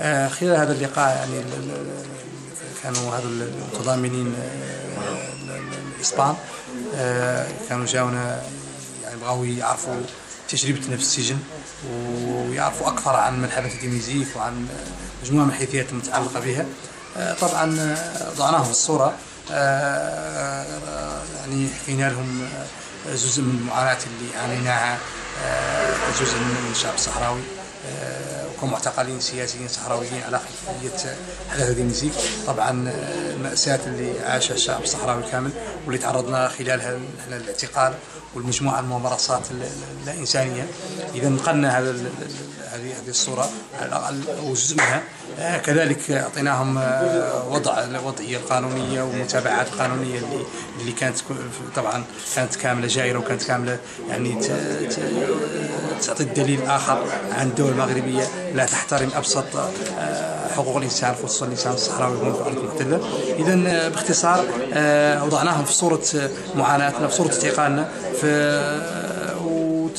آه، خلال هذا اللقاء يعني كانوا هذو المتضامنين آه، ال- ال- الإسبان آه، كانوا جاونا يعني بغاو يعرفوا تجربتنا في السجن ويعرفوا أكثر عن ملحمة ديميزيك وعن مجموعة من الحيثيات المتعلقة بها. طبعا وضعناهم في الصورة يعني حكينا لهم جزء من المعاناه اللي عانيناها كجزء من الشعب الصحراوي آه، وكمعتقلين سياسيين صحراويين على خلفية حدث ديميزيك طبعا آه، الماساه اللي عاشها الشعب الصحراوي كامل واللي تعرضنا خلالها الاعتقال والمجموعة من الممارسات ال- ال- اللا إنسانية. اذا نقلنا هذا هذه هذه الصورة على الأقل أو جزء منها آه، كذلك أعطيناهم آه، وضع الوضعيه القانونيه والمتابعات القانونيه اللي اللي كانت طبعا كانت كاملة جائره وكانت كاملة يعني تعطي الدليل اخر عن الدولة المغربية. لا تحترم أبسط آه، حقوق الإنسان خصوصا الإنسان الصحراوي المحتله اذا آه، باختصار آه، وضعناهم في صورة معاناتنا في صورة اعتقالنا في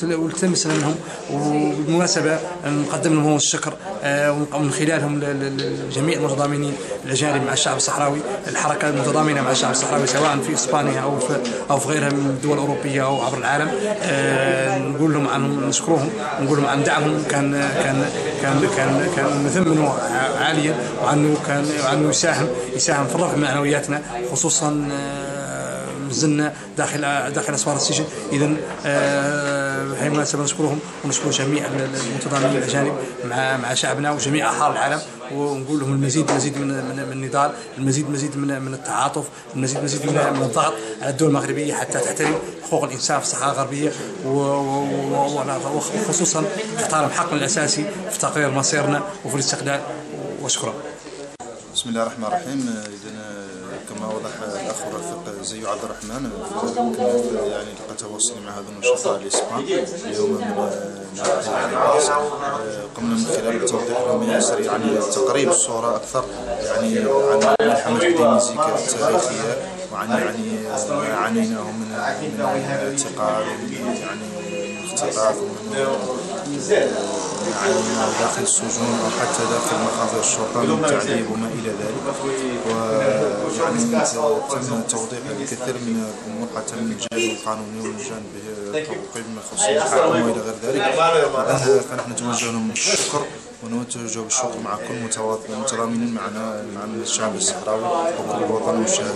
والتمسنا منهم وبالمناسبة نقدم لهم الشكر آه، ومن خلالهم لجميع المتضامنين الأجانب مع الشعب الصحراوي. الحركة المتضامنة مع الشعب الصحراوي سواء في إسبانيا أو في أو في غيرها من الدول الأوروبية أو عبر العالم. آه، نقول لهم عنهم نشكرهم ونقول لهم عن دعمهم. كان كان كان كان كان مثمن عاليا وعنه كان وعنه يساهم يساهم في رفع معنوياتنا خصوصا آه، مازلنا داخل داخل أسوار السجن. اذا هي مناسبه نشكرهم ونشكر جميع المتضامنين الأجانب مع مع شعبنا وجميع أحرار العالم ونقول لهم المزيد مزيد من من, النضال المزيد مزيد من من التعاطف المزيد مزيد من, من الضغط على الدول المغربية حتى تحترم حقوق الإنسان في الصحراء الغربية وخصوصا تحترم حقنا الأساسي في تقرير مصيرنا وفي الاستقلال. وشكرا. بسم الله الرحمن الرحيم. اذا كما وضح الأخ ورفيق زيو عبد الرحمن يعني لقد تواصلنا مع هذا النشطاء الاسبان اليوم من يعني قمنا من خلال توضيح لهم سريعا تقريب الصورة أكثر يعني عن ملحمه ديميزيك التاريخيه وعن يعني ما عانيناه من من ومن يعني اختطاف داخل السجون أو حتى داخل مخافر الشرطه من تعذيب وما إلى ذلك. ويعني تم توضيح الكثير من الأمور حتى من الجانب القانوني ومن الجانب الحقوقي بما يخص المحاكم والى غير ذلك. فنحن نتوجه لهم بالشكر ونتوجه بالشكر مع كل متواطن- المتضامنين معنا مع الشعب الصحراوي وكل الوطن والشهاده